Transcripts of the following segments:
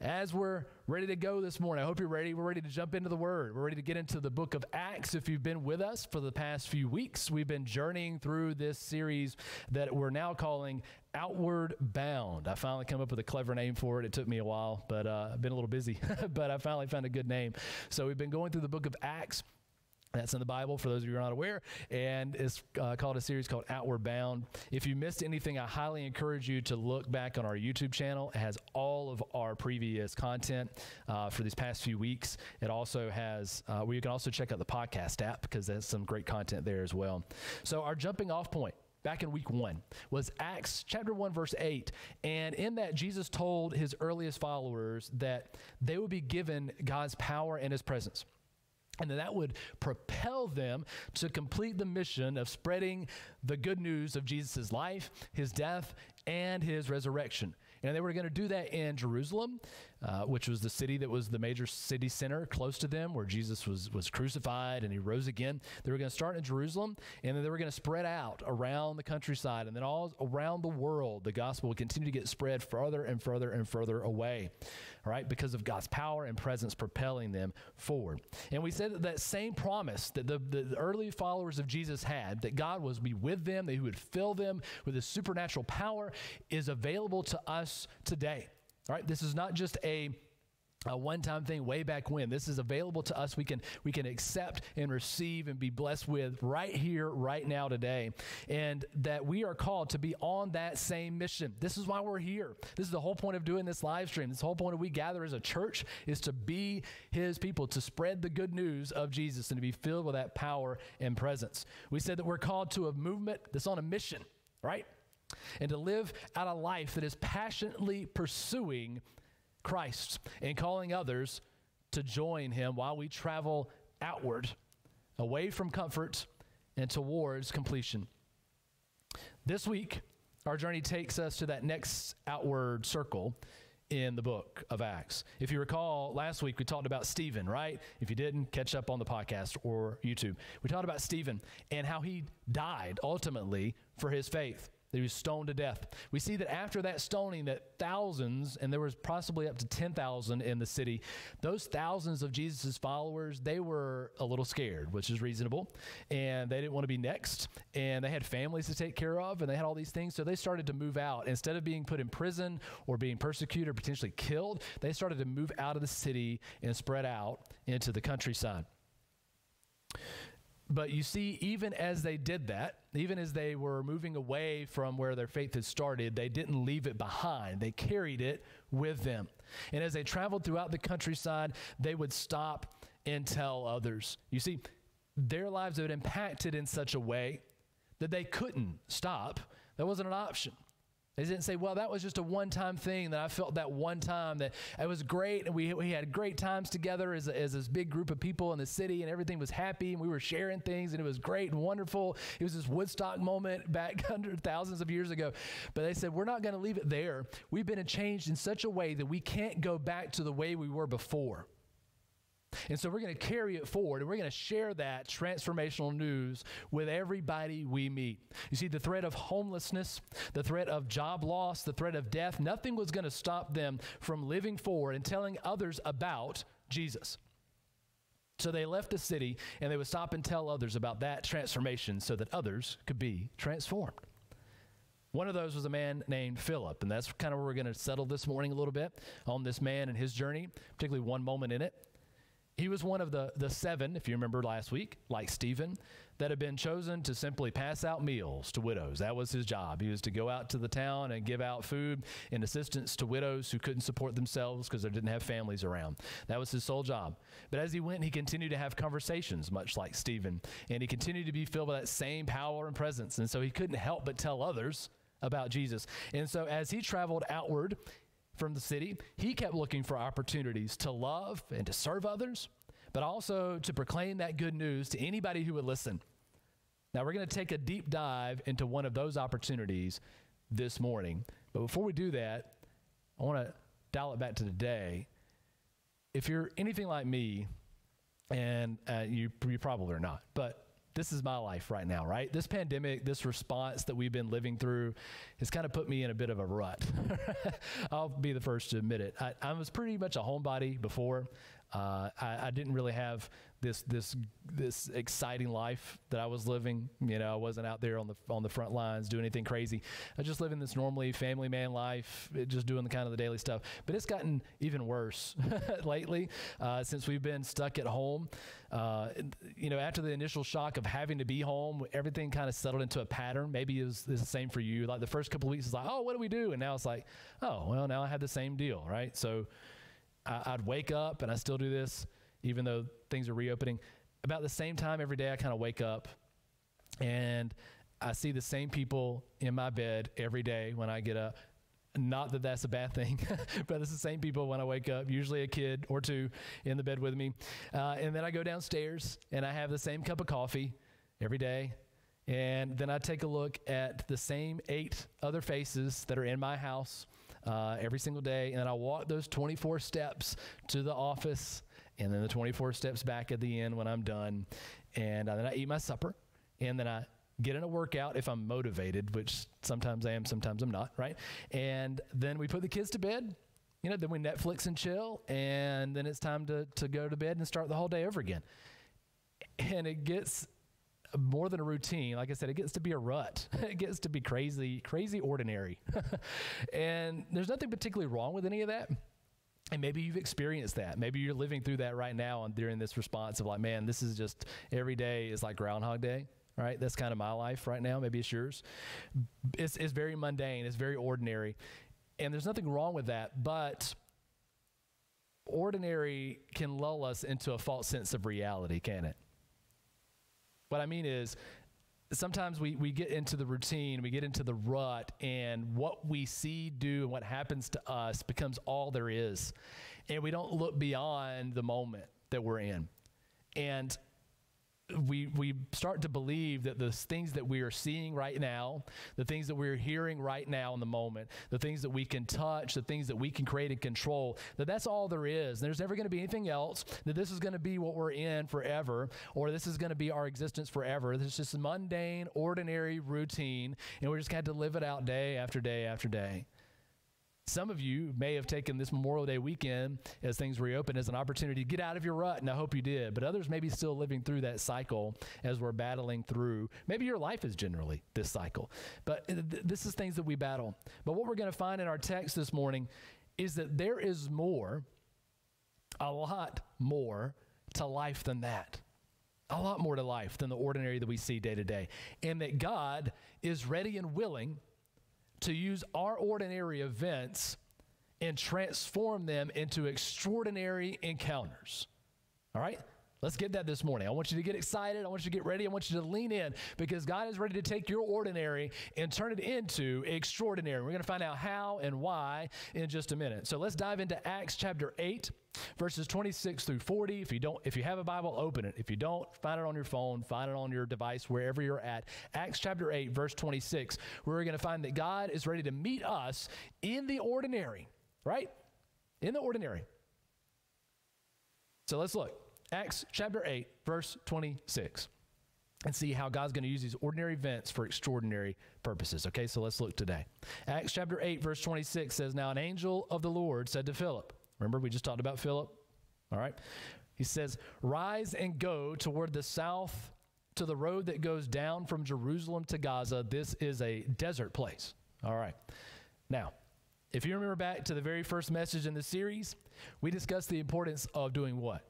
as we're ready to go this morning, I hope you're ready. We're ready to jump into the Word. We're ready to get into the book of Acts. If you've been with us for the past few weeks, we've been journeying through this series that we're now calling Outward Bound. I finally come up with a clever name for it. It took me a while, but uh, I've been a little busy, but I finally found a good name. So we've been going through the book of Acts. That's in the Bible for those of you who are not aware, and it's uh, called a series called Outward Bound. If you missed anything, I highly encourage you to look back on our YouTube channel. It has all of our previous content uh, for these past few weeks. It also has, uh, where you can also check out the podcast app because there's some great content there as well. So, our jumping off point back in week one was Acts chapter 1, verse 8. And in that, Jesus told his earliest followers that they would be given God's power and his presence. And that would propel them to complete the mission of spreading the good news of Jesus' life, his death, and his resurrection. And they were going to do that in Jerusalem, uh, which was the city that was the major city center close to them, where Jesus was, was crucified and he rose again. They were going to start in Jerusalem, and then they were going to spread out around the countryside. And then all around the world, the gospel would continue to get spread further and further and further away, right, because of God's power and presence propelling them forward. And we said that that same promise that the, the early followers of Jesus had, that God was be with them, that he would fill them with his supernatural power, is available to us today. All right, this is not just a a one-time thing way back when. This is available to us. We can we can accept and receive and be blessed with right here right now today. And that we are called to be on that same mission. This is why we're here. This is the whole point of doing this live stream. This whole point of we gather as a church is to be his people to spread the good news of jesus and to be filled with that power and presence. We said that we're called to a movement that's on a mission right? And to live out a life that is passionately pursuing Christ and calling others to join him while we travel outward, away from comfort and towards completion. This week, our journey takes us to that next outward circle in the book of Acts. If you recall, last week we talked about Stephen, right? If you didn't, catch up on the podcast or YouTube. We talked about Stephen and how he died ultimately for his faith that he was stoned to death. We see that after that stoning that thousands, and there was possibly up to 10,000 in the city, those thousands of Jesus' followers, they were a little scared, which is reasonable, and they didn't want to be next, and they had families to take care of, and they had all these things, so they started to move out. Instead of being put in prison or being persecuted or potentially killed, they started to move out of the city and spread out into the countryside. But you see, even as they did that, even as they were moving away from where their faith had started, they didn't leave it behind. They carried it with them. And as they traveled throughout the countryside, they would stop and tell others. You see, their lives had impacted in such a way that they couldn't stop. That wasn't an option. They didn't say, well, that was just a one time thing that I felt that one time that it was great and we, we had great times together as, as this big group of people in the city and everything was happy and we were sharing things and it was great and wonderful. It was this Woodstock moment back hundred thousands of years ago. But they said, we're not going to leave it there. We've been changed in such a way that we can't go back to the way we were before. And so we're going to carry it forward and we're going to share that transformational news with everybody we meet. You see, the threat of homelessness, the threat of job loss, the threat of death, nothing was going to stop them from living forward and telling others about Jesus. So they left the city and they would stop and tell others about that transformation so that others could be transformed. One of those was a man named Philip, and that's kind of where we're going to settle this morning a little bit on this man and his journey, particularly one moment in it. He was one of the, the seven, if you remember last week, like Stephen, that had been chosen to simply pass out meals to widows. That was his job. He was to go out to the town and give out food and assistance to widows who couldn't support themselves because they didn't have families around. That was his sole job. But as he went, he continued to have conversations, much like Stephen, and he continued to be filled with that same power and presence. And so he couldn't help but tell others about Jesus. And so as he traveled outward, from the city, he kept looking for opportunities to love and to serve others, but also to proclaim that good news to anybody who would listen. Now, we're going to take a deep dive into one of those opportunities this morning. But before we do that, I want to dial it back to today. If you're anything like me, and uh, you, you probably are not, but this is my life right now, right? This pandemic, this response that we've been living through has kind of put me in a bit of a rut. I'll be the first to admit it. I, I was pretty much a homebody before. Uh, I, I, didn't really have this this this exciting life that I was living. You know, I wasn't out there on the on the front lines doing anything crazy. I was just living this normally family man life, just doing the kind of the daily stuff. But it's gotten even worse lately uh, since we've been stuck at home. Uh, you know, after the initial shock of having to be home, everything kind of settled into a pattern. Maybe it's the same for you. Like the first couple of weeks, it's like, oh, what do we do? And now it's like, oh, well, now I have the same deal, right? So I, would wake up, and I still do this, even though things are reopening. About the same time every day, I kind of wake up and I see the same people in my bed every day when I get up. Not that that's a bad thing, but it's the same people when I wake up, usually a kid or two in the bed with me. Uh, and then I go downstairs and I have the same cup of coffee every day. And then I take a look at the same eight other faces that are in my house uh, every single day. And then I walk those 24 steps to the office and then the 24 steps back at the end when I'm done. And uh, then I eat my supper. And then I get in a workout if I'm motivated, which sometimes I am, sometimes I'm not, right? And then we put the kids to bed. You know, then we Netflix and chill, and then it's time to, to go to bed and start the whole day over again. And it gets more than a routine. Like I said, it gets to be a rut. it gets to be crazy, crazy ordinary. and there's nothing particularly wrong with any of that. And maybe you've experienced that. Maybe you're living through that right now and during this response of like, man, this is just every day is like Groundhog Day, right? That's kind of my life right now. Maybe it's yours. It's, it's very mundane, it's very ordinary. And there's nothing wrong with that, but ordinary can lull us into a false sense of reality, can it? What I mean is, sometimes we, we get into the routine, we get into the rut, and what we see, do, and what happens to us becomes all there is. And we don't look beyond the moment that we're in. And we we start to believe that the things that we are seeing right now, the things that we're hearing right now in the moment, the things that we can touch, the things that we can create and control, that that's all there is. There's never going to be anything else. That this is going to be what we're in forever, or this is going to be our existence forever. This is just mundane, ordinary routine, and we're just going to live it out day after day after day. Some of you may have taken this Memorial Day weekend as things reopen as an opportunity to get out of your rut, and I hope you did. But others may be still living through that cycle as we're battling through. Maybe your life is generally this cycle, but th- this is things that we battle. But what we're going to find in our text this morning is that there is more, a lot more to life than that a lot more to life than the ordinary that we see day to day. And that God is ready and willing to use our ordinary events and transform them into extraordinary encounters. All right? Let's get that this morning. I want you to get excited. I want you to get ready. I want you to lean in because God is ready to take your ordinary and turn it into extraordinary. We're going to find out how and why in just a minute. So let's dive into Acts chapter 8 verses 26 through 40. If you don't if you have a Bible, open it. If you don't, find it on your phone, find it on your device wherever you're at. Acts chapter 8 verse 26. We're going to find that God is ready to meet us in the ordinary, right? In the ordinary. So let's look. Acts chapter 8, verse 26, and see how God's going to use these ordinary events for extraordinary purposes. Okay, so let's look today. Acts chapter 8, verse 26 says, Now an angel of the Lord said to Philip, Remember, we just talked about Philip? All right. He says, Rise and go toward the south to the road that goes down from Jerusalem to Gaza. This is a desert place. All right. Now, if you remember back to the very first message in the series, we discussed the importance of doing what?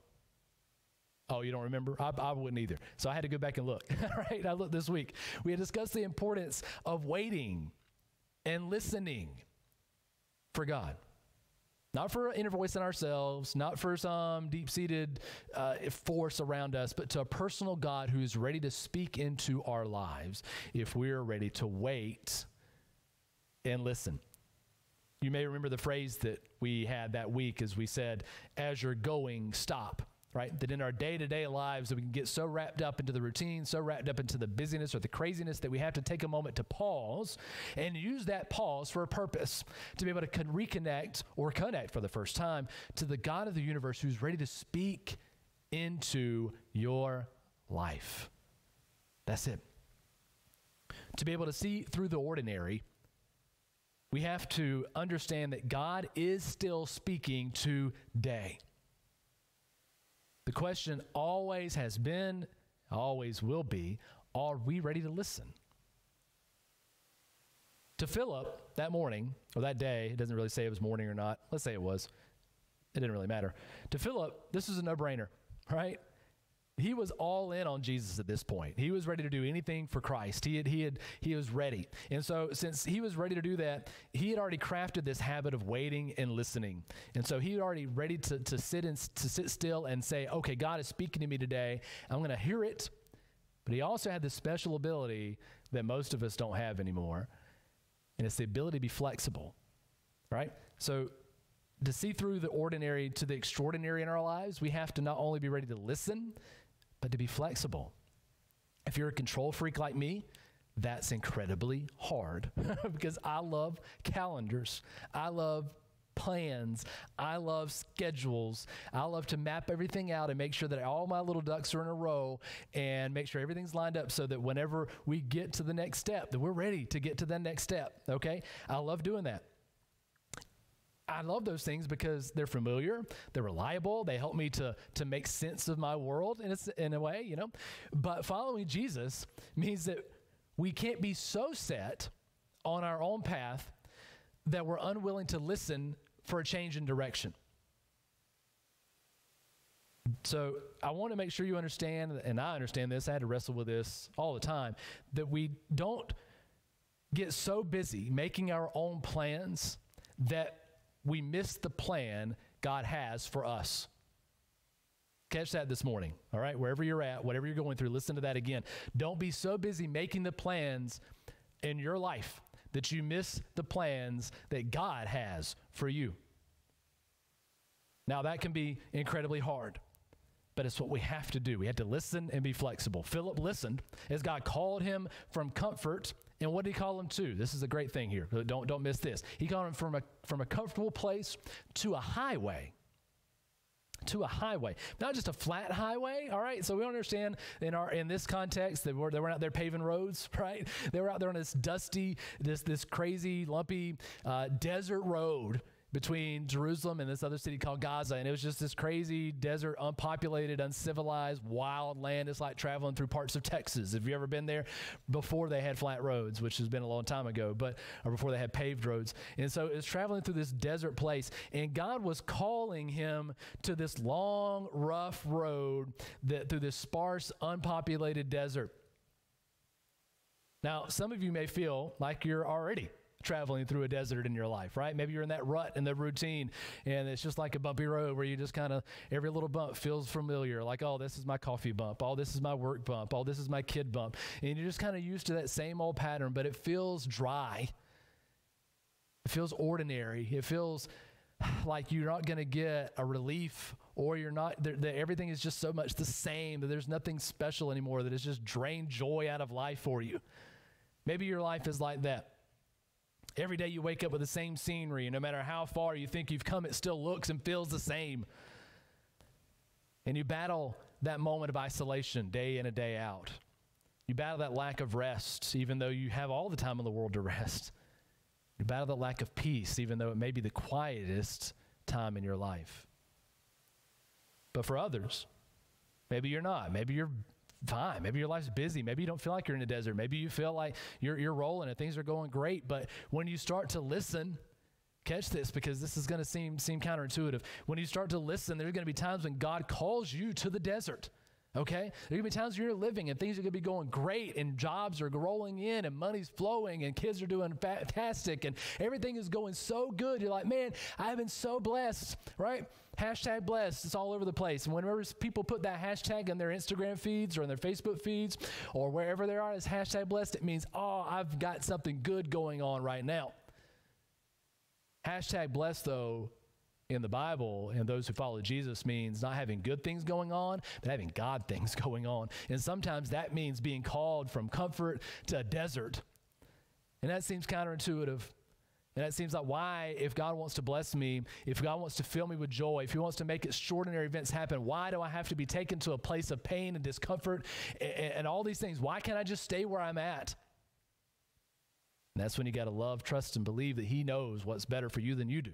Oh, you don't remember? I, I, wouldn't either. So I had to go back and look. right? I looked this week. We had discussed the importance of waiting and listening for God. Not for inner voice in ourselves, not for some deep seated uh, force around us, but to a personal God who is ready to speak into our lives if we're ready to wait and listen. You may remember the phrase that we had that week as we said, as you're going, stop right? That in our day to day lives, that we can get so wrapped up into the routine, so wrapped up into the busyness or the craziness that we have to take a moment to pause and use that pause for a purpose to be able to con- reconnect or connect for the first time to the God of the universe who's ready to speak into your life. That's it. To be able to see through the ordinary, we have to understand that God is still speaking today. The question always has been, always will be, are we ready to listen? To Philip that morning, or that day, it doesn't really say it was morning or not. Let's say it was. It didn't really matter. To Philip, this is a no brainer, right? He was all in on Jesus at this point. He was ready to do anything for Christ. He had, he had, he was ready. And so since he was ready to do that, he had already crafted this habit of waiting and listening. And so he was already ready to, to sit and to sit still and say, okay, God is speaking to me today. I'm going to hear it. But he also had this special ability that most of us don't have anymore. And it's the ability to be flexible, right? So to see through the ordinary to the extraordinary in our lives, we have to not only be ready to listen, but to be flexible. If you're a control freak like me, that's incredibly hard because I love calendars. I love plans. I love schedules. I love to map everything out and make sure that all my little ducks are in a row and make sure everything's lined up so that whenever we get to the next step, that we're ready to get to the next step. Okay? I love doing that. I love those things because they're familiar, they're reliable, they help me to, to make sense of my world in a, in a way, you know. But following Jesus means that we can't be so set on our own path that we're unwilling to listen for a change in direction. So I want to make sure you understand, and I understand this, I had to wrestle with this all the time, that we don't get so busy making our own plans that we miss the plan God has for us. Catch that this morning, all right? Wherever you're at, whatever you're going through, listen to that again. Don't be so busy making the plans in your life that you miss the plans that God has for you. Now, that can be incredibly hard, but it's what we have to do. We have to listen and be flexible. Philip listened as God called him from comfort and what did he call him to? This is a great thing here. Don't, don't miss this. He called him from a, from a comfortable place to a highway to a highway, not just a flat highway. All right, so we understand in our in this context that we're, they were out there paving roads, right? They were out there on this dusty, this this crazy, lumpy uh, desert road between Jerusalem and this other city called Gaza. And it was just this crazy desert, unpopulated, uncivilized, wild land. It's like traveling through parts of Texas. Have you ever been there before they had flat roads, which has been a long time ago, but or before they had paved roads? And so it's traveling through this desert place. And God was calling him to this long, rough road that through this sparse, unpopulated desert. Now, some of you may feel like you're already traveling through a desert in your life, right? Maybe you're in that rut in the routine and it's just like a bumpy road where you just kind of, every little bump feels familiar. Like, oh, this is my coffee bump. Oh, this is my work bump. Oh, this is my kid bump. And you're just kind of used to that same old pattern, but it feels dry. It feels ordinary. It feels like you're not going to get a relief or you're not, that everything is just so much the same that there's nothing special anymore, that it's just drained joy out of life for you. Maybe your life is like that. Every day you wake up with the same scenery, and no matter how far you think you've come, it still looks and feels the same. And you battle that moment of isolation day in and day out. You battle that lack of rest, even though you have all the time in the world to rest. You battle that lack of peace, even though it may be the quietest time in your life. But for others, maybe you're not. Maybe you're fine. Maybe your life's busy. Maybe you don't feel like you're in a desert. Maybe you feel like you're, you're rolling and things are going great. But when you start to listen, catch this because this is going to seem, seem counterintuitive. When you start to listen, there's going to be times when God calls you to the desert. Okay? There are to be times where you're living and things are going to be going great and jobs are rolling in and money's flowing and kids are doing fantastic and everything is going so good. You're like, man, I have been so blessed, right? Hashtag blessed. It's all over the place. And whenever people put that hashtag in their Instagram feeds or in their Facebook feeds or wherever they are as hashtag blessed, it means, oh, I've got something good going on right now. Hashtag blessed, though, in the Bible and those who follow Jesus means not having good things going on, but having God things going on. And sometimes that means being called from comfort to a desert. And that seems counterintuitive And it seems like why, if God wants to bless me, if God wants to fill me with joy, if He wants to make extraordinary events happen, why do I have to be taken to a place of pain and discomfort and, and all these things? Why can't I just stay where I'm at? And that's when you got to love, trust, and believe that He knows what's better for you than you do.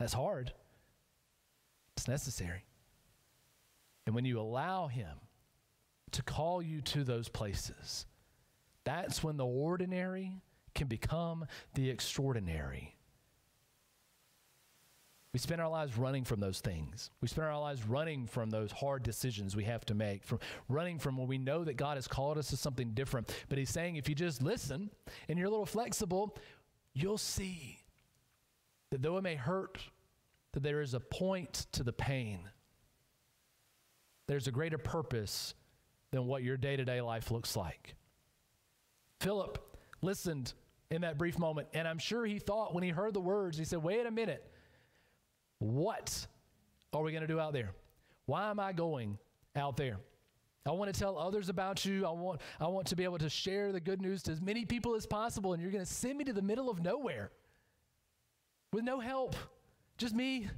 That's hard, it's necessary. And when you allow Him to call you to those places, that's when the ordinary can become the extraordinary. We spend our lives running from those things. We spend our lives running from those hard decisions we have to make, from running from when we know that God has called us to something different. But He's saying if you just listen and you're a little flexible, you'll see that though it may hurt, that there is a point to the pain. There's a greater purpose than what your day to day life looks like. Philip listened in that brief moment, and I'm sure he thought when he heard the words, he said, Wait a minute, what are we going to do out there? Why am I going out there? I want to tell others about you. I want, I want to be able to share the good news to as many people as possible, and you're going to send me to the middle of nowhere with no help, just me.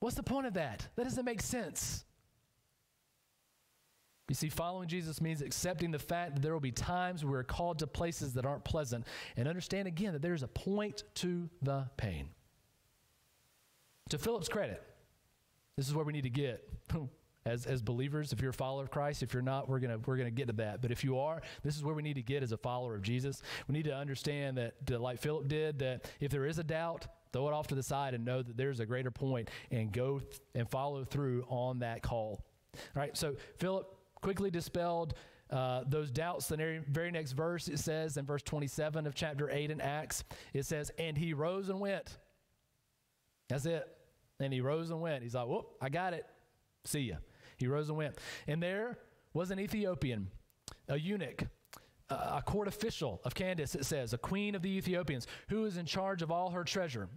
What's the point of that? That doesn't make sense. You see, following Jesus means accepting the fact that there will be times we're called to places that aren't pleasant and understand again that there's a point to the pain. To Philip's credit, this is where we need to get. As, as believers, if you're a follower of Christ, if you're not, we're gonna we're gonna get to that. But if you are, this is where we need to get as a follower of Jesus. We need to understand that, like Philip did, that if there is a doubt, throw it off to the side and know that there's a greater point and go th- and follow through on that call. All right, so Philip quickly dispelled uh, those doubts. The very next verse it says in verse 27 of chapter 8 in Acts, it says, And he rose and went. That's it. And he rose and went. He's like, Whoop, I got it. See ya. He rose and went. And there was an Ethiopian, a eunuch, a court official of Candace, it says, a queen of the Ethiopians, who was in charge of all her treasure.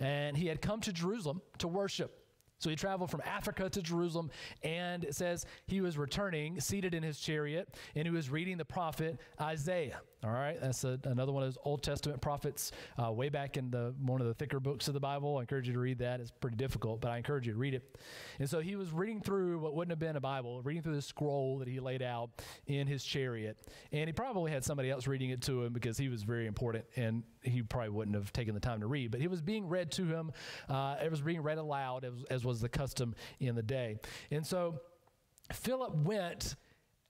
And he had come to Jerusalem to worship. So he traveled from Africa to Jerusalem, and it says he was returning, seated in his chariot, and he was reading the prophet Isaiah. All right, that's a, another one of those Old Testament prophets, uh, way back in the one of the thicker books of the Bible. I encourage you to read that. It's pretty difficult, but I encourage you to read it. And so he was reading through what wouldn't have been a Bible, reading through the scroll that he laid out in his chariot, and he probably had somebody else reading it to him because he was very important, and he probably wouldn't have taken the time to read. But it was being read to him. Uh, it was being read aloud, as, as was the custom in the day. And so Philip went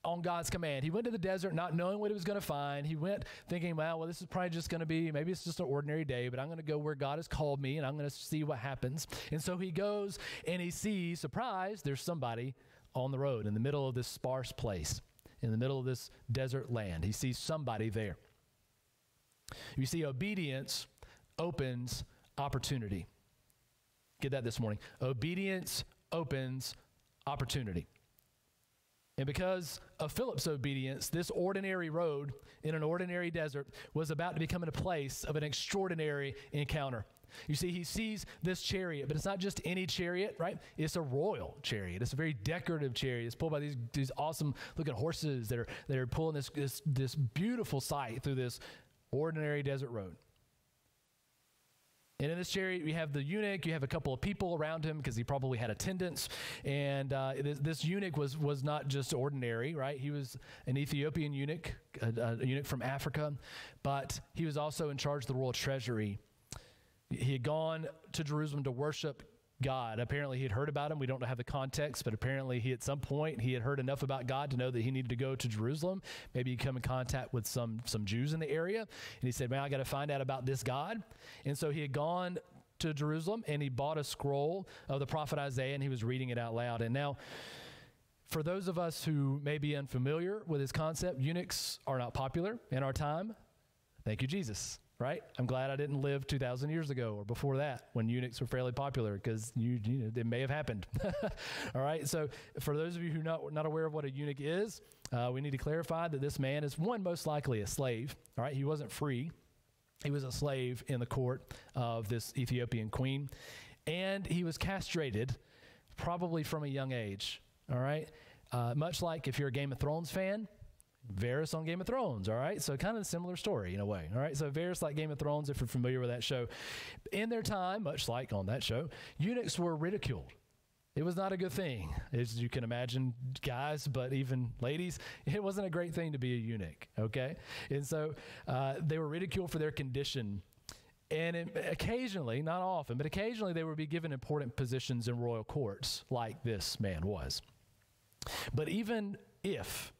on God's command. He went to the desert not knowing what he was going to find. He went thinking, well, well, this is probably just going to be, maybe it's just an ordinary day, but I'm going to go where God has called me and I'm going to see what happens. And so he goes and he sees, surprise, there's somebody on the road in the middle of this sparse place, in the middle of this desert land. He sees somebody there. You see, obedience opens opportunity. Get that this morning. Obedience opens opportunity. And because of Philip's obedience, this ordinary road in an ordinary desert was about to become a place of an extraordinary encounter. You see, he sees this chariot, but it's not just any chariot, right? It's a royal chariot. It's a very decorative chariot. It's pulled by these, these awesome looking horses that are, that are pulling this, this, this beautiful sight through this ordinary desert road. And in this chariot, you have the eunuch. You have a couple of people around him because he probably had attendants. And uh, this, this, eunuch was was not just ordinary, right? He was an Ethiopian eunuch, a, a eunuch from Africa, but he was also in charge of the royal treasury. He had gone to Jerusalem to worship God. Apparently, he had heard about him. We don't have the context, but apparently, he at some point he had heard enough about God to know that he needed to go to Jerusalem. Maybe he'd come in contact with some some Jews in the area, and he said, "Man, I got to find out about this God." And so he had gone to Jerusalem and he bought a scroll of the prophet Isaiah and he was reading it out loud. And now, for those of us who may be unfamiliar with his concept, eunuchs are not popular in our time. Thank you, Jesus right? I'm glad I didn't live 2,000 years ago or before that when eunuchs were fairly popular because you, you know, it may have happened. All right, so for those of you who are not, not aware of what a eunuch is, uh, we need to clarify that this man is one, most likely a slave. All right, he wasn't free, he was a slave in the court of this Ethiopian queen, and he was castrated probably from a young age. All right, uh, much like if you're a Game of Thrones fan, Varys on Game of Thrones, all right? So kind of a similar story in a way, all right? So Varys like Game of Thrones, if you're familiar with that show. In their time, much like on that show, eunuchs were ridiculed. It was not a good thing, as you can imagine, guys, but even ladies. It wasn't a great thing to be a eunuch, okay? And so uh, they were ridiculed for their condition. And it, occasionally, not often, but occasionally they would be given important positions in royal courts, like this man was. But even if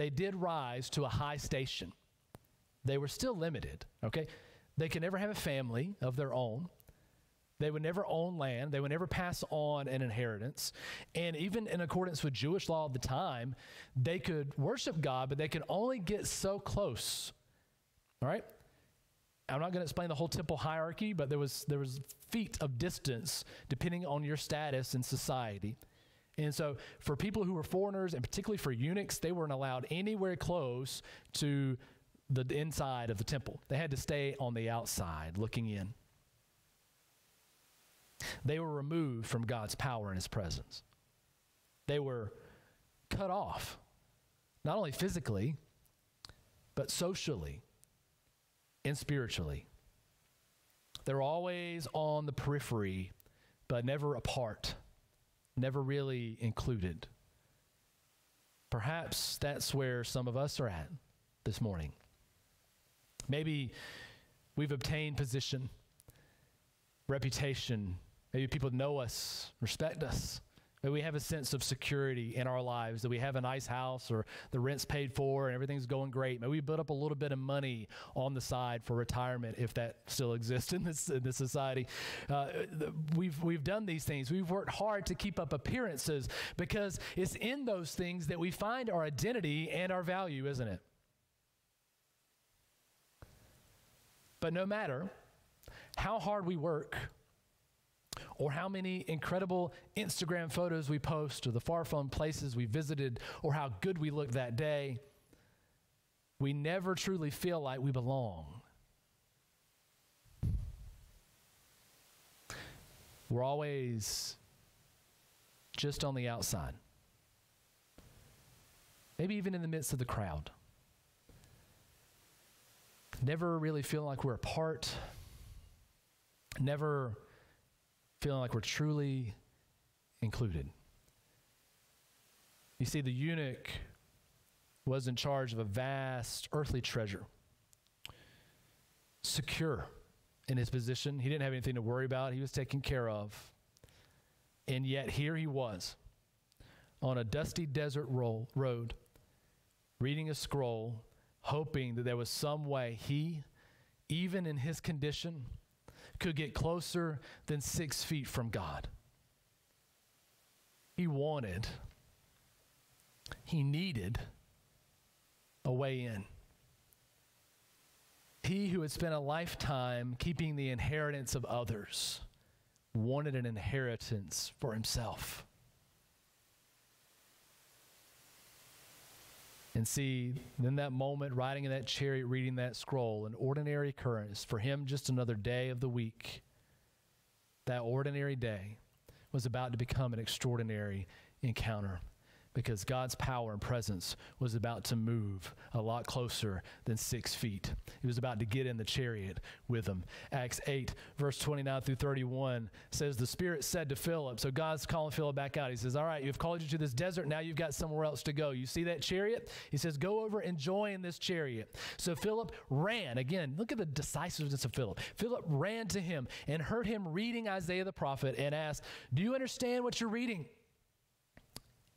they did rise to a high station, they were still limited, okay? They could never have a family of their own. They would never own land. They would never pass on an inheritance. And even in accordance with Jewish law of the time, they could worship God, but they could only get so close. All right? I'm not going to explain the whole temple hierarchy, but there was there was feet of distance depending on your status in society. And so, for people who were foreigners, and particularly for eunuchs, they weren't allowed anywhere close to the inside of the temple. They had to stay on the outside, looking in. They were removed from God's power and His presence. They were cut off, not only physically, but socially and spiritually. They're always on the periphery, but never apart, never really included. Perhaps that's where some of us are at this morning. Maybe we've obtained position, reputation, Maybe people know us, respect us. Maybe we have a sense of security in our lives, that we have a nice house or the rent's paid for and everything's going great. Maybe we build up a little bit of money on the side for retirement if that still exists in this, in this society. Uh, we've, we've done these things. We've worked hard to keep up appearances because it's in those things that we find our identity and our value, isn't it? But no matter how hard we work, or how many incredible Instagram photos we post, or the far flung places we visited, or how good we looked that day, we never truly feel like we belong. We're always just on the outside, maybe even in the midst of the crowd. Never really feeling like we're a part, never feeling like we're truly included. You see, the eunuch was in charge of a vast earthly treasure, secure in his position. He didn't have anything to worry about, he was taken care of. And yet, here he was on a dusty desert roll, road, reading a scroll, hoping that there was some way he, even in his condition, could get closer than six feet from God. He wanted, he needed a way in. He who had spent a lifetime keeping the inheritance of others wanted an inheritance for himself. And see, in that moment, riding in that chariot, reading that scroll, an ordinary occurrence, for him, just another day of the week. That ordinary day was about to become an extraordinary encounter because God's power and presence was about to move a lot closer than six feet. He was about to get in the chariot with them. Acts 8, verse 29 through 31 says, The Spirit said to Philip, so God's calling Philip back out. He says, All right, you've called you to this desert. Now you've got somewhere else to go. You see that chariot? He says, Go over and join this chariot. So Philip ran. Again, look at the decisiveness of Philip. Philip ran to him and heard him reading Isaiah the prophet and asked, Do you understand what you're reading?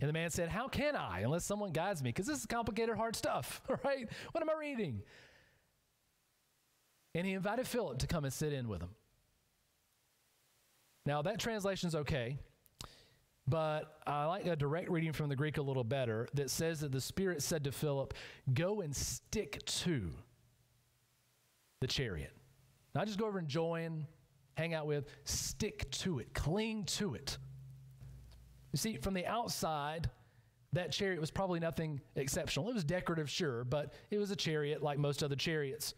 And the man said, How can I unless someone guides me? Because this is complicated, hard stuff, right? What am I reading? And he invited Philip to come and sit in with him. Now, that translation's okay, but I like a direct reading from the Greek a little better that says that the Spirit said to Philip, Go and stick to the chariot. Not just go over and join, hang out with, stick to it, cling to it. You see, from the outside, that chariot was probably nothing exceptional. It was decorative, sure, but it was a chariot like most other chariots.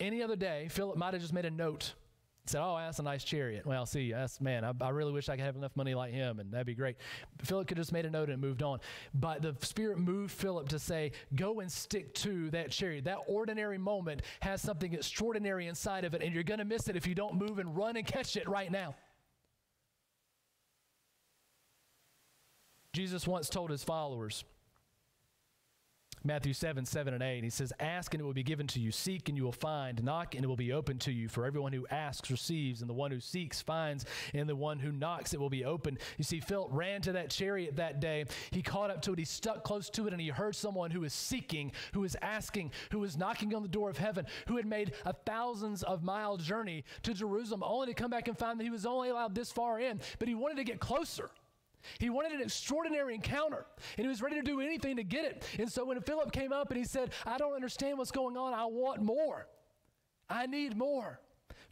Any other day, Philip might have just made a note said, Oh, that's a nice chariot. Well, see, that's, man, I, I, really wish I could have enough money like him, and that'd be great. Philip could have just made a note and moved on. But the Spirit moved Philip to say, Go and stick to that chariot. That ordinary moment has something extraordinary inside of it, and you're going to miss it if you don't move and run and catch it right now. Jesus once told his followers, Matthew 7, 7 and 8. He says, Ask and it will be given to you. Seek and you will find. Knock and it will be open to you. For everyone who asks receives, and the one who seeks finds, and the one who knocks it will be open. You see, Philip ran to that chariot that day. He caught up to it. He stuck close to it, and he heard someone who was seeking, who was asking, who was knocking on the door of heaven, who had made a thousands of mile journey to Jerusalem, only to come back and find that he was only allowed this far in, but he wanted to get closer. He wanted an extraordinary encounter, and he was ready to do anything to get it. And so when Philip came up and he said, I don't understand what's going on, I want more. I need more.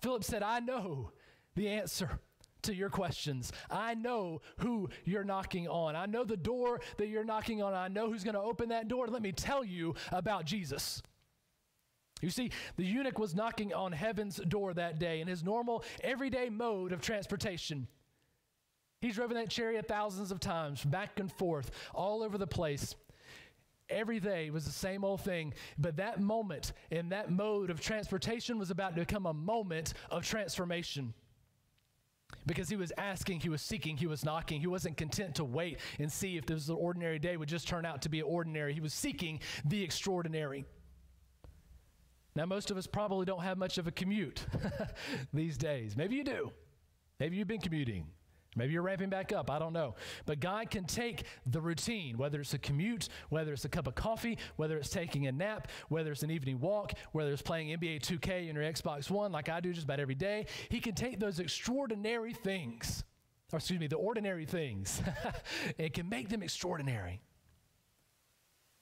Philip said, I know the answer to your questions. I know who you're knocking on. I know the door that you're knocking on. I know who's going to open that door. Let me tell you about Jesus. You see, the eunuch was knocking on heaven's door that day in his normal, everyday mode of transportation. He's driven that chariot thousands of times, back and forth, all over the place. Every day was the same old thing, but that moment in that mode of transportation was about to become a moment of transformation because he was asking, he was seeking, he was knocking. He wasn't content to wait and see if this ordinary day would just turn out to be ordinary. He was seeking the extraordinary. Now, most of us probably don't have much of a commute these days. Maybe you do. Maybe you've been commuting. Maybe you're ramping back up. I don't know. But God can take the routine, whether it's a commute, whether it's a cup of coffee, whether it's taking a nap, whether it's an evening walk, whether it's playing NBA 2K in your Xbox One, like I do just about every day. He can take those extraordinary things, or excuse me, the ordinary things, and can make them extraordinary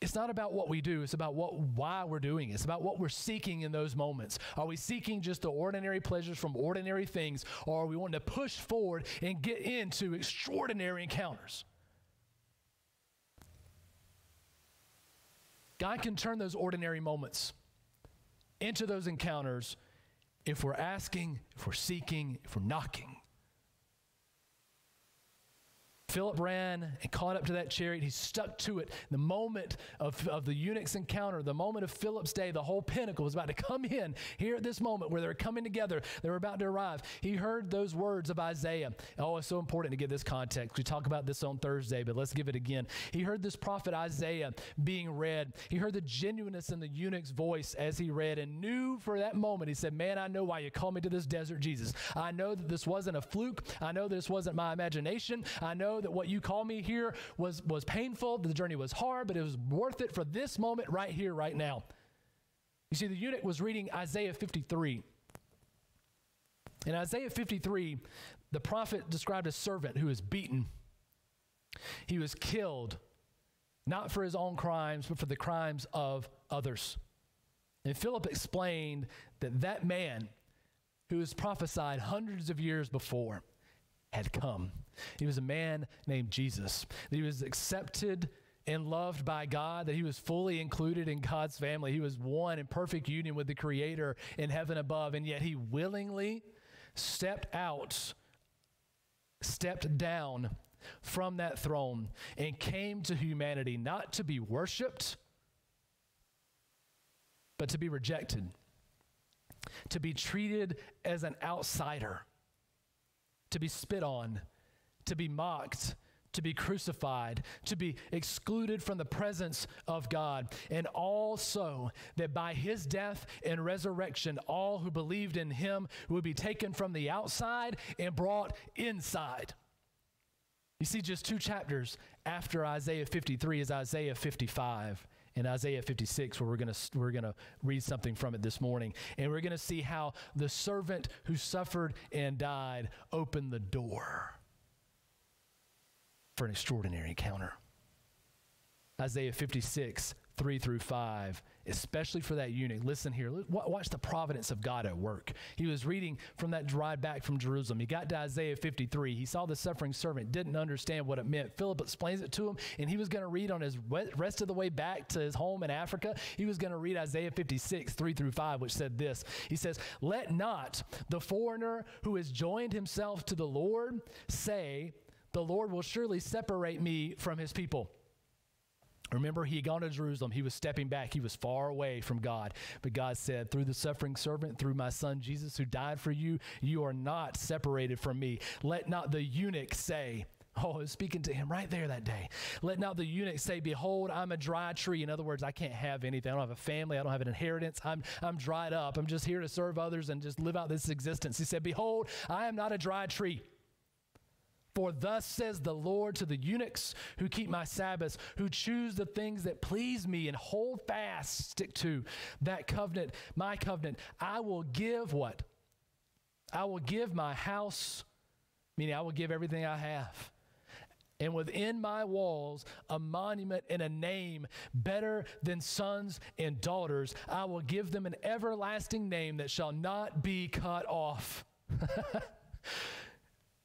it's not about what we do, it's about what why we're doing it. It's about what we're seeking in those moments. Are we seeking just the ordinary pleasures from ordinary things, or are we wanting to push forward and get into extraordinary encounters? God can turn those ordinary moments into those encounters if we're asking, if we're seeking, if we're knocking. Philip ran and caught up to that chariot. He stuck to it. The moment of, of the eunuch's encounter, the moment of Philip's day, the whole pinnacle was about to come in here at this moment where they're coming together. They were about to arrive. He heard those words of Isaiah. Oh, it's so important to give this context. We talk about this on Thursday, but let's give it again. He heard this prophet Isaiah being read. He heard the genuineness in the eunuch's voice as he read and knew for that moment, he said, Man, I know why you called me to this desert, Jesus. I know that this wasn't a fluke. I know this wasn't my imagination. I know that what you call me here was, was painful, the journey was hard, but it was worth it for this moment right here, right now. You see, the eunuch was reading Isaiah 53. In Isaiah 53, the prophet described a servant who was beaten. He was killed, not for his own crimes, but for the crimes of others. And Philip explained that that man who was prophesied hundreds of years before had come. He was a man named Jesus. That He was accepted and loved by God, that he was fully included in God's family. He was one in perfect union with the Creator in heaven above, and yet he willingly stepped out, stepped down from that throne, and came to humanity not to be worshiped, but to be rejected, to be treated as an outsider to be spit on, to be mocked, to be crucified, to be excluded from the presence of God, and also that by his death and resurrection, all who believed in him would be taken from the outside and brought inside. You see, just two chapters after Isaiah 53 is Isaiah 55 in Isaiah 56 where we're going to we're going to read something from it this morning. And we're going to see how the servant who suffered and died opened the door for an extraordinary encounter. Isaiah 56 3 through 5, especially for that eunuch. Listen here. Watch the providence of God at work. He was reading from that drive back from Jerusalem. He got to Isaiah 53. He saw the suffering servant, didn't understand what it meant. Philip explains it to him, and he was going to read on his rest of the way back to his home in Africa. He was going to read Isaiah 56, 3 through 5, which said this He says, Let not the foreigner who has joined himself to the Lord say, The Lord will surely separate me from his people. Remember, he had gone to Jerusalem. He was stepping back. He was far away from God. But God said, Through the suffering servant, through my son Jesus, who died for you, you are not separated from me. Let not the eunuch say, Oh, I was speaking to him right there that day. Let not the eunuch say, Behold, I'm a dry tree. In other words, I can't have anything. I don't have a family. I don't have an inheritance. I'm, I'm dried up. I'm just here to serve others and just live out this existence. He said, Behold, I am not a dry tree. For thus says the Lord to the eunuchs who keep my Sabbaths, who choose the things that please me and hold fast, stick to that covenant, my covenant. I will give what? I will give my house, meaning I will give everything I have. And within my walls, a monument and a name better than sons and daughters. I will give them an everlasting name that shall not be cut off.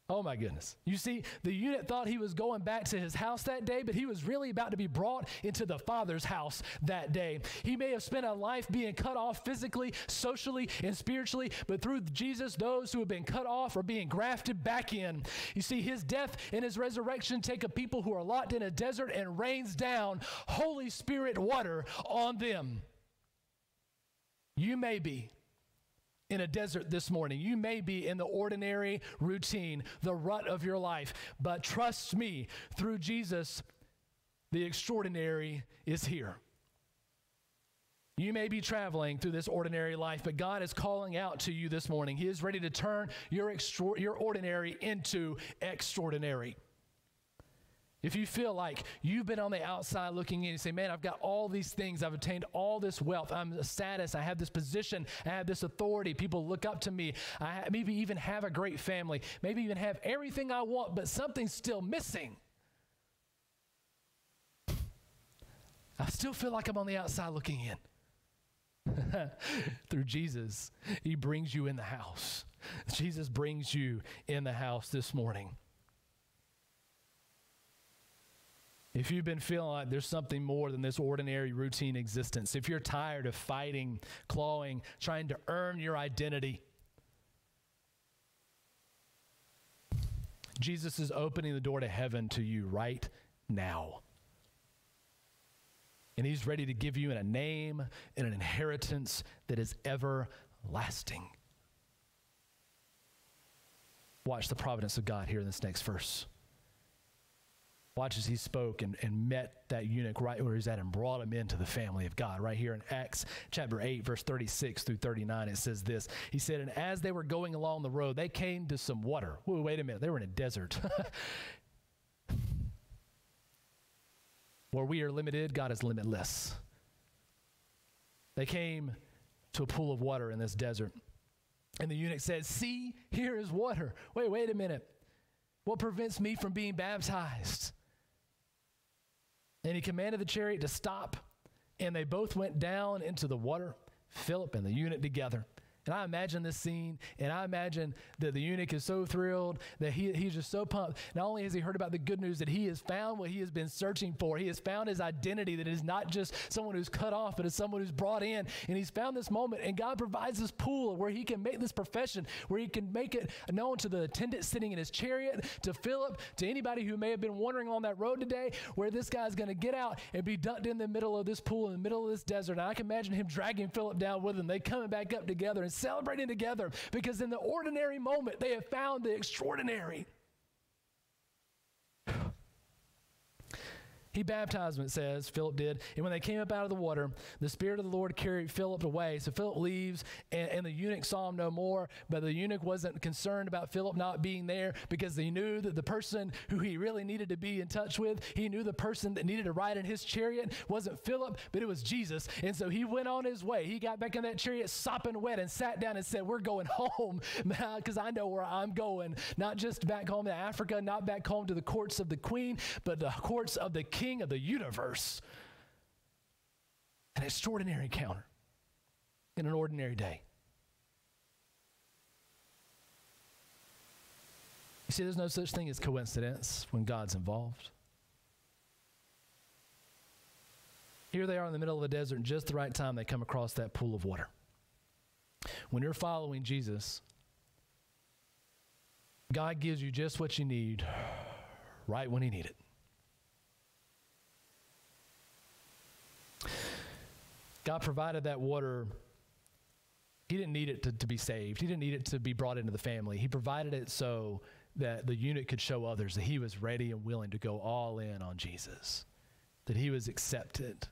Oh my goodness. You see, the eunuch thought he was going back to his house that day, but he was really about to be brought into the Father's house that day. He may have spent a life being cut off physically, socially, and spiritually, but through Jesus, those who have been cut off are being grafted back in. You see, his death and his resurrection take a people who are locked in a desert and rains down Holy Spirit water on them. You may be in a desert this morning. You may be in the ordinary routine, the rut of your life, but trust me, through Jesus, the extraordinary is here. You may be traveling through this ordinary life, but God is calling out to you this morning. He is ready to turn your, extra- your ordinary into extraordinary. If you feel like you've been on the outside looking in and say, man, I've got all these things, I've attained all this wealth, I'm a status, I have this position, I have this authority, people look up to me, I maybe even have a great family, maybe even have everything I want, but something's still missing. I still feel like I'm on the outside looking in. Through Jesus, He brings you in the house. Jesus brings you in the house this morning. If you've been feeling like there's something more than this ordinary routine existence, if you're tired of fighting, clawing, trying to earn your identity, Jesus is opening the door to heaven to you right now. And he's ready to give you a name and an inheritance that is everlasting. Watch the providence of God here in this next verse. Watch as he spoke and, and met that eunuch right where he's at and brought him into the family of God. Right here in Acts chapter 8, verse 36 through 39, it says this. He said, And as they were going along the road, they came to some water. Whoa, wait a minute, they were in a desert. Where we are limited, God is limitless. They came to a pool of water in this desert. And the eunuch said, See, here is water. Wait, wait a minute. What prevents me from being baptized? And he commanded the chariot to stop, and they both went down into the water, Philip and the eunuch together. And I imagine this scene, and I imagine that the eunuch is so thrilled that he, he's just so pumped. Not only has he heard about the good news that he has found what he has been searching for, he has found his identity that is not just someone who's cut off, but is someone who's brought in. And he's found this moment, and God provides this pool where he can make this profession, where he can make it known to the attendant sitting in his chariot, to Philip, to anybody who may have been wandering on that road today, where this guy's going to get out and be dunked in the middle of this pool, in the middle of this desert. And I can imagine him dragging Philip down with him. They coming back up together and celebrating together because in the ordinary moment, they have found the extraordinary. He baptized them, it says, Philip did. And when they came up out of the water, the Spirit of the Lord carried Philip away. So Philip leaves, and, and, the eunuch saw him no more. But the eunuch wasn't concerned about Philip not being there because he knew that the person who he really needed to be in touch with, he knew the person that needed to ride in his chariot wasn't Philip, but it was Jesus. And so he went on his way. He got back in that chariot, sopping wet, and sat down and said, We're going home because I know where I'm going. Not just back home to Africa, not back home to the courts of the queen, but the courts of the king king of the universe. An extraordinary encounter in an ordinary day. You see, there's no such thing as coincidence when God's involved. Here they are in the middle of the desert, and just the right time they come across that pool of water. When you're following Jesus, God gives you just what you need right when you need it. God provided that water. He didn't need it to, to be saved. He didn't need it to be brought into the family. He provided it so that the eunuch could show others that he was ready and willing to go all in on Jesus, that he was accepted,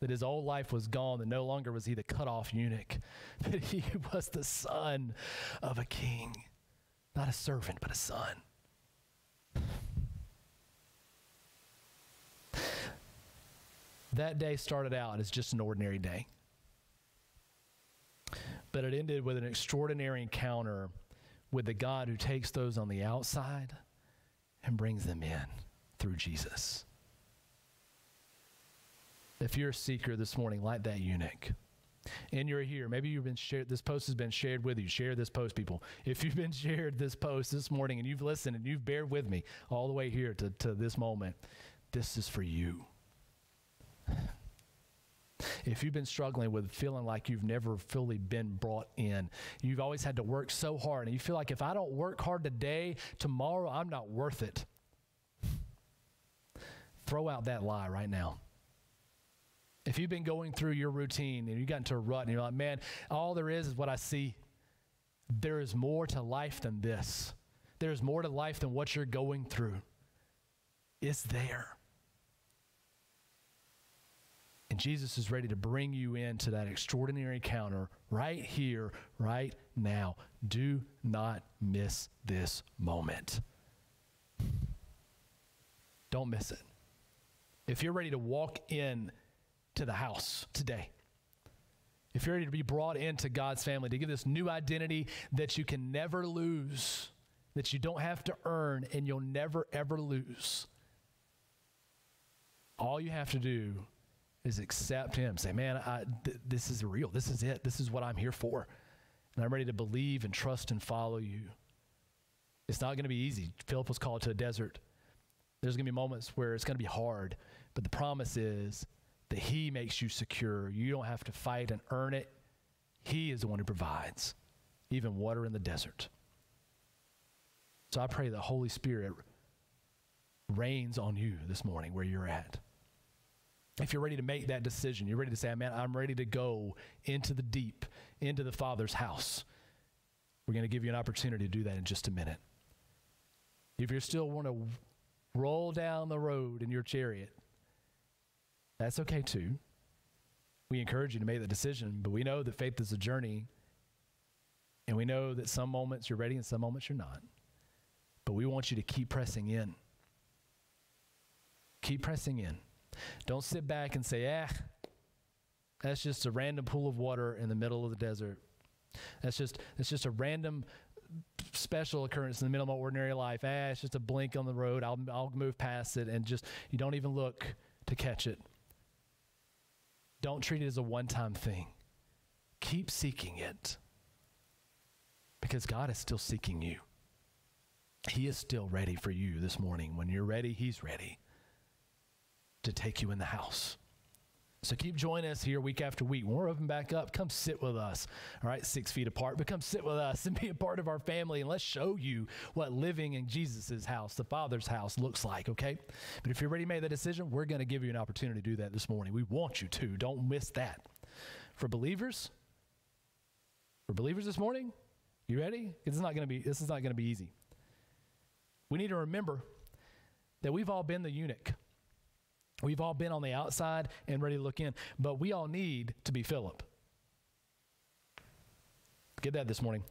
that his old life was gone, that no longer was he the cut off eunuch, but he was the son of a king, not a servant, but a son. That day started out as just an ordinary day, but it ended with an extraordinary encounter with the God who takes those on the outside and brings them in through Jesus. If you're a seeker this morning, like that eunuch, and you're here, maybe you've been shared, this post has been shared with you. Share this post, people. If you've been shared this post this morning and you've listened and you've bared with me all the way here to, to this moment, this is for you. If you've been struggling with feeling like you've never fully been brought in, you've always had to work so hard, and you feel like if I don't work hard today, tomorrow I'm not worth it. Throw out that lie right now. If you've been going through your routine and you got into a rut and you're like, man, all there is is what I see, there is more to life than this. There's more to life than what you're going through. It's there. And Jesus is ready to bring you into that extraordinary encounter right here, right now. Do not miss this moment. Don't miss it. If you're ready to walk in to the house today, if you're ready to be brought into God's family, to give this new identity that you can never lose, that you don't have to earn, and you'll never, ever lose, all you have to do is accept Him. Say, man, I, th- this is real. This is it. This is what I'm here for. And I'm ready to believe and trust and follow you. It's not going to be easy. Philip was called to a desert. There's going to be moments where it's going to be hard, but the promise is that He makes you secure. You don't have to fight and earn it. He is the one who provides, even water in the desert. So I pray the Holy Spirit rains on you this morning where you're at if you're ready to make that decision, you're ready to say, man, I'm ready to go into the deep, into the Father's house. We're going to give you an opportunity to do that in just a minute. If you're still want to roll down the road in your chariot, that's okay too. We encourage you to make the decision, but we know that faith is a journey, and we know that some moments you're ready and some moments you're not. But we want you to keep pressing in. Keep pressing in. Don't sit back and say, ah, that's just a random pool of water in the middle of the desert. That's just, that's just a random special occurrence in the middle of my ordinary life. Ah, it's just a blink on the road. I'll, I'll move past it and just, you don't even look to catch it. Don't treat it as a one time thing. Keep seeking it because God is still seeking you. He is still ready for you this morning. When you're ready, He's ready to take you in the house. So keep joining us here week after week. When we're open back up, come sit with us. All right, six feet apart, but come sit with us and be a part of our family and let's show you what living in Jesus' house, the Father's house, looks like, okay? But if you already made that decision, we're going to give you an opportunity to do that this morning. We want you to. Don't miss that. For believers, for believers this morning, you ready? This is not going to be this is not going to be easy. We need to remember that we've all been the eunuch. We've all been on the outside and ready to look in, but we all need to be Philip. Get that this morning.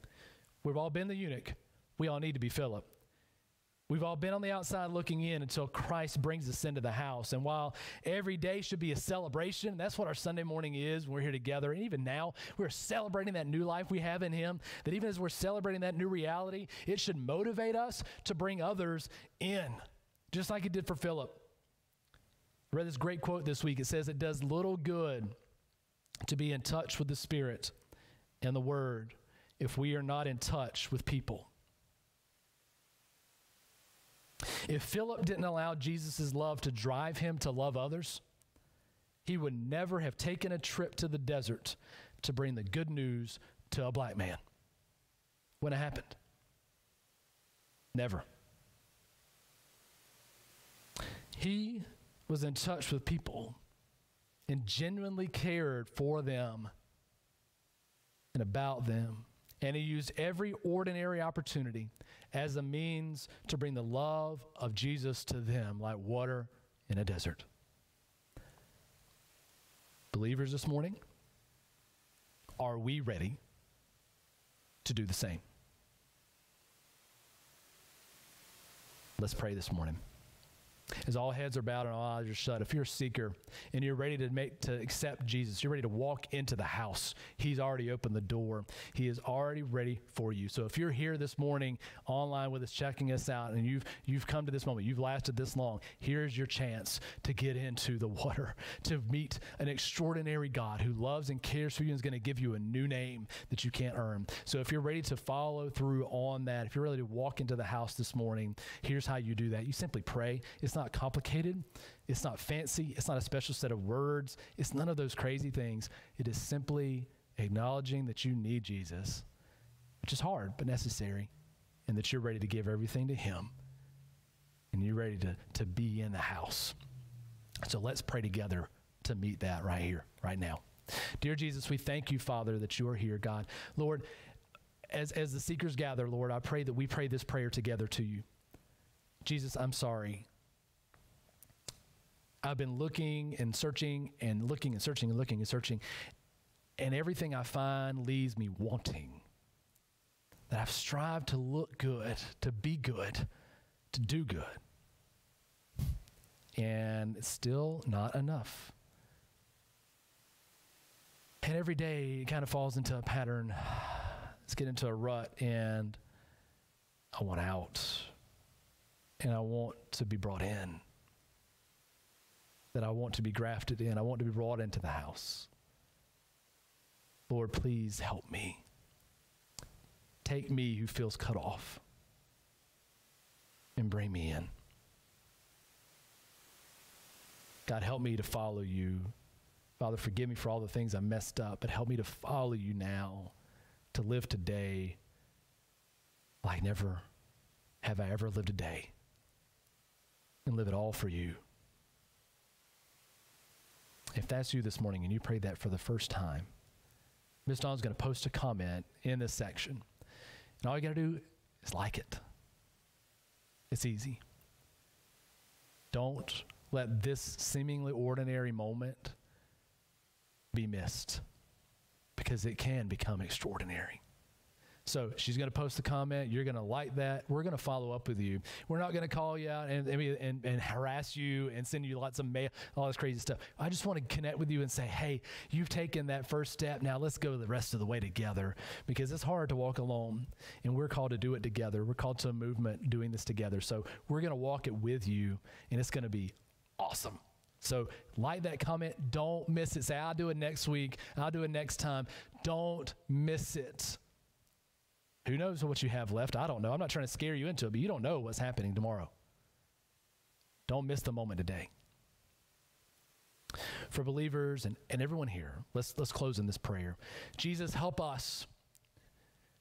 We've all been the eunuch. We all need to be Philip. We've all been on the outside looking in until Christ brings us into the house. And while every day should be a celebration, that's what our Sunday morning is we're here together. And even now, we're celebrating that new life we have in Him. That even as we're celebrating that new reality, it should motivate us to bring others in, just like it did for Philip. I read this great quote this week. It says, It does little good to be in touch with the Spirit and the Word if we are not in touch with people. If Philip didn't allow Jesus' love to drive him to love others, he would never have taken a trip to the desert to bring the good news to a black man. When it happened. Never. He was in touch with people and genuinely cared for them and about them. And he used every ordinary opportunity as a means to bring the love of Jesus to them like water in a desert. Believers this morning, are we ready to do the same? Let's pray this morning as all heads are bowed and all eyes are shut, if you're a seeker and you're ready to make to accept Jesus, you're ready to walk into the house. He's already opened the door. He is already ready for you. So if you're here this morning online with us, checking us out, and you've you've come to this moment, you've lasted this long, here's your chance to get into the water, to meet an extraordinary God who loves and cares for you and is going to give you a new name that you can't earn. So if you're ready to follow through on that, if you're ready to walk into the house this morning, here's how you do that. You simply pray. It's not complicated. It's not fancy. It's not a special set of words. It's none of those crazy things. It is simply acknowledging that you need Jesus, which is hard but necessary, and that you're ready to give everything to Him and you're ready to, to be in the house. So let's pray together to meet that right here, right now. Dear Jesus, we thank you, Father, that you are here, God. Lord, as, as the seekers gather, Lord, I pray that we pray this prayer together to you. Jesus, I'm sorry I've been looking and searching and looking and searching and looking and searching, and everything I find leaves me wanting. That I've strived to look good, to be good, to do good. And it's still not enough. And every day it kind of falls into a pattern. Let's get into a rut, and I want out. And I want to be brought in that I want to be grafted in. I want to be brought into the house. Lord, please help me. Take me who feels cut off and bring me in. God, help me to follow you. Father, forgive me for all the things I messed up, but help me to follow you now, to live today like never have I ever lived a day, and live it all for you. If that's you this morning and you prayed that for the first time, Ms. Dawn's going to post a comment in this section. And all you got to do is like it. It's easy. Don't let this seemingly ordinary moment be missed because it can become extraordinary. So she's going to post a comment. You're going to like that. We're going to follow up with you. We're not going to call you out and, and, and harass you and send you lots of mail, all this crazy stuff. I just want to connect with you and say, hey, you've taken that first step. Now let's go the rest of the way together because it's hard to walk alone. And we're called to do it together. We're called to a movement doing this together. So we're going to walk it with you, and it's going to be awesome. So, like that comment. Don't miss it. Say, I'll do it next week. I'll do it next time. Don't miss it. Who knows what you have left? I don't know. I'm not trying to scare you into it, but you don't know what's happening tomorrow. Don't miss the moment today. For believers and, and everyone here, let's, let's close in this prayer. Jesus, help us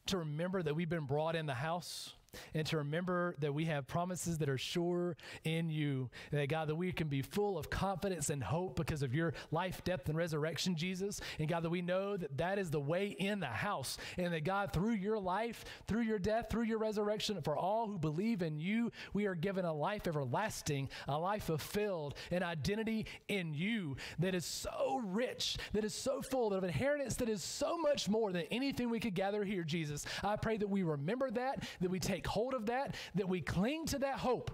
to remember that we've been brought in the house and to remember that we have promises that are sure in you. That God, that we can be full of confidence and hope because of your life, death, and resurrection, Jesus. And God, that we know that that is the way in the house. And that God, through your life, through your death, through your resurrection, for all who believe in you, we are given a life everlasting, a life fulfilled, an identity in you that is so rich, that is so full, that of inheritance that is so much more than anything we could gather here, Jesus. I pray that we remember that, that we take take hold of that, that we cling to that hope.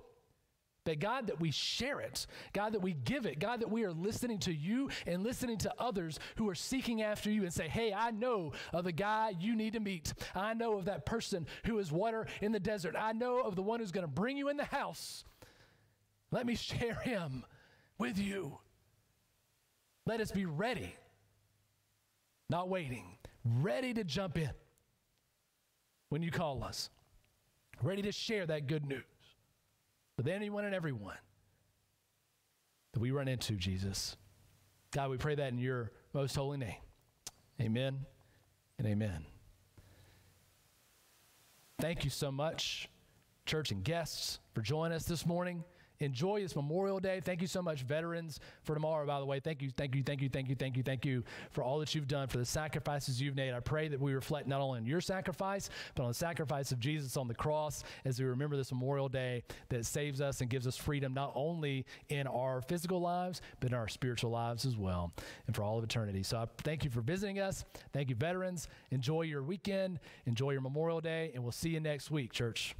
That God, that we share it, God, that we give it, God, that we are listening to you and listening to others who are seeking after you and say, Hey, I know of the guy you need to meet. I know of that person who is water in the desert. I know of the one who's going to bring you in the house. Let me share him with you. Let us be ready not waiting, ready to jump in when you call us, ready to share that good news with anyone and everyone that we run into, Jesus. God, we pray that in your most holy name. Amen and amen. Thank you so much, church and guests, for joining us this morning enjoy this Memorial Day. Thank you so much, veterans, for tomorrow, by the way. Thank you, thank you, thank you, thank you, thank you, thank you for all that you've done, for the sacrifices you've made. I pray that we reflect not only on your sacrifice, but on the sacrifice of Jesus on the cross as we remember this Memorial Day that saves us and gives us freedom not only in our physical lives, but in our spiritual lives as well, and for all of eternity. So I thank you for visiting us. Thank you, veterans. Enjoy your weekend, enjoy your Memorial Day, and we'll see you next week, church.